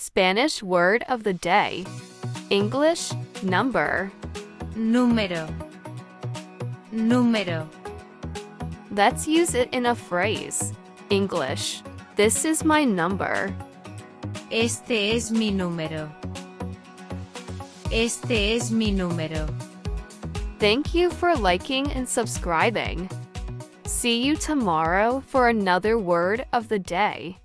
Spanish word of the day. English number. Número. Número. Let's use it in a phrase. English. This is my number. Este es mi número. Este es mi número. Thank you for liking and subscribing. See you tomorrow for another word of the day.